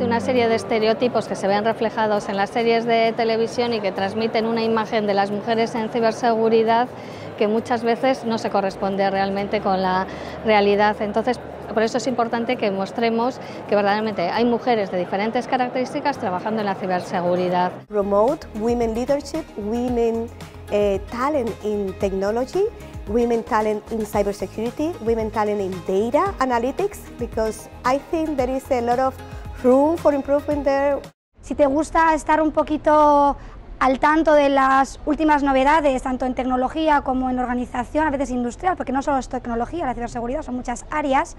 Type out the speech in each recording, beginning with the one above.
una serie de estereotipos que se ven reflejados en las series de televisión y que transmiten una imagen de las mujeres en ciberseguridad que muchas veces no se corresponde realmente con la realidad. Entonces, por eso es importante que mostremos que verdaderamente hay mujeres de diferentes características trabajando en la ciberseguridad. Promote women leadership, women uh, talent in technology, women talent in cybersecurity, women talent in data analytics, because I think there is a lot of room for improvement there. Si te gusta estar un poquito al tanto de las últimas novedades, tanto en tecnología como en organización, a veces industrial, porque no solo es tecnología, la ciberseguridad son muchas áreas,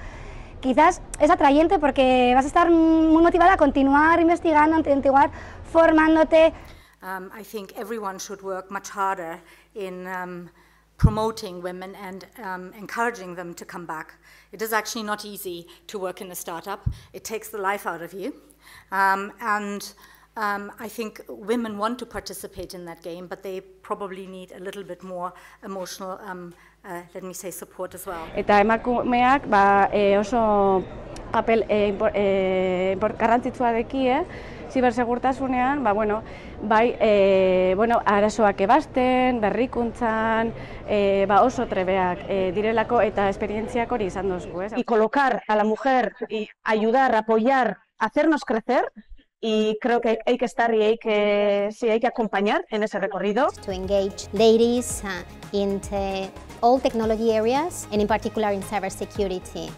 quizás es atrayente porque vas a estar muy motivada a continuar investigando, a continuar formándote. Um, I think everyone should work much harder in um, promoting women and um, encouraging them to come back. It is actually not easy to work in a startup. It takes the life out of you. Um, and um, I think women want to participate in that game, but they probably need a little bit more emotional, um, uh, let me say, support as well. Eta emakumeak ba, e, oso papel e, impor, e, garrantzitsua dekie, zibersegurtasunean, ba, bueno, bai, e, bueno, arazoak ebasten, berrikuntzan, e, ba, oso trebeak e, direlako eta esperientziak hori izan dozgu. Ez? Y colocar a la mujer y ayudar, apoyar, hacernos crecer, y creo que hay que estar y hay que, sí, hay que acompañar en ese recorrido. To engage ladies uh, in all technology areas and in particular in cybersecurity.